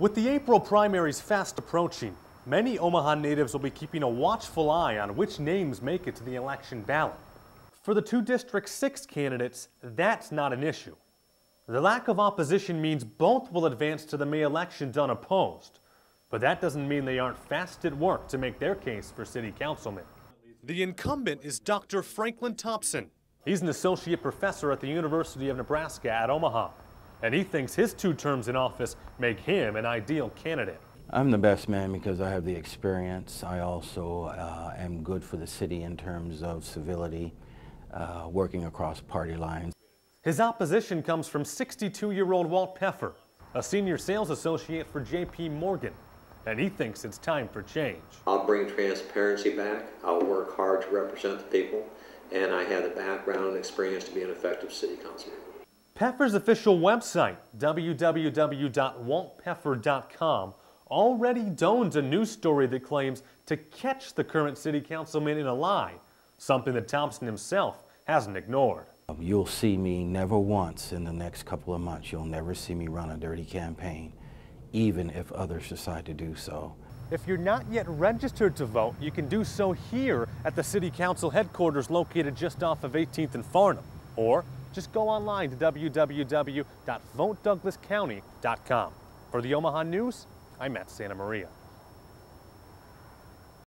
With the April primaries fast approaching, many Omaha natives will be keeping a watchful eye on which names make it to the election ballot. For the two District 6 candidates, that's not an issue. The lack of opposition means both will advance to the May elections unopposed, but that doesn't mean they aren't fast at work to make their case for city councilman. The incumbent is Dr. Franklin Thompson. He's an associate professor at the University of Nebraska at Omaha, and he thinks his two terms in office make him an ideal candidate. I'm the best man because I have the experience. I also uh, am good for the city in terms of civility, uh, working across party lines. His opposition comes from 62-year-old Walt Peffer, a senior sales associate for J.P. Morgan, and he thinks it's time for change. I'll bring transparency back. I'll work hard to represent the people, and I have the background and experience to be an effective city councilman. Peffer's official website, www.waltpeffer.com, already doned a news story that claims to catch the current city councilman in a lie, something that Thompson himself hasn't ignored. Um, you'll see me never once in the next couple of months. You'll never see me run a dirty campaign, even if others decide to do so. If you're not yet registered to vote, you can do so here at the City Council headquarters located just off of 18th and Farnam. Or just go online to www.votedouglascounty.com. For the Omaha News, I'm Matt Santa Maria.